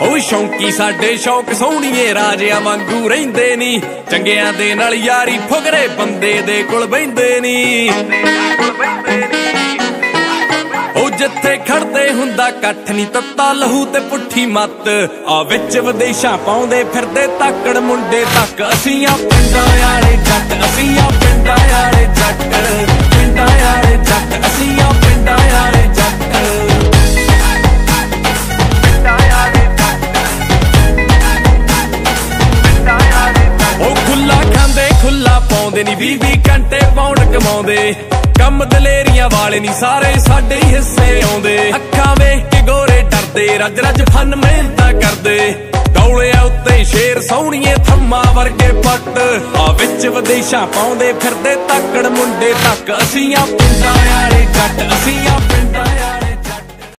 ਉਹ ਸ਼ੌਂਕੀ, ਸਾਡੇ ਸ਼ੌਕ ਸੋਹਣੀਏ, ਰਾਜਿਆਂ ਵਾਂਗੂ ਰਹਿੰਦੇ ਨਹੀਂ ਚੰਗਿਆਂ ਦੇ ਨਾਲ ਯਾਰੀ ਫੁਗਰੇ, ਬੰਦੇ ਦੇ ਕੋਲ ਬੈੰਦੇ ਨਹੀਂ ਉਹ ਜਿੱਥੇ ਖੜਦੇ ਹੁੰਦਾ ਇਕੱਠ ਨਹੀਂ ਤੱਤਾ, ਲਹੂ ਤੇ ਪੁੱਠੀ ਮੱਤ। ਆ ਵਿੱਚ ਵਿਦੇਸ਼ਾਂ ਪਾਉਂਦੇ ਫਿਰਦੇ, ਤਾਕੜ ਮੁੰਡੇ ਤੱਕ। ਅਸੀਂ ਆ ਪਿੰਡਾਂ ਵਾਲੇ ਜੱਟ, ਅਸੀਂ ਖੁੱਲਾ ਨਹੀਂ 20 20 ਘੰਟੇ ਪੌਂਡ ਕਮਾਉਂਦੇ। ਕੰਮ ਦਲੇਰੀਆਂ ਵਾਲੇ ਨਹੀਂ ਸਾਰੇ ਸਾਡੇ ਹੀ ਹਿੱਸੇ ਆਉਂਦੇ। ਅੱਖਾਂ ਵੇਖ ਕੇ ਗੋਰੇ ਡਰਦੇ, ਰੱਜ ਰੱਜ ਫਨ ਮਿਹਨਤਾਂ ਕਰਦੇ। ਡੌਲਿਆਂ ਉੱਤੇ ਸ਼ੇਰ ਸੌਣੀਏ ਥੰਮਾ ਵਰਗੇ ਪੱਟ। ਆ ਵਿੱਚ ਵਿਦੇਸ਼ਾਂ ਪਾਉਂਦੇ ਫਿਰਦੇ, ਤਾਕੜ ਮੁੰਡੇ ਤੱਕ। ਅਸੀਂ ਆ ਪਿੰਡਾਂ ਵਾਲੇ ਜੱਟ ਅਸੀਂ ਆ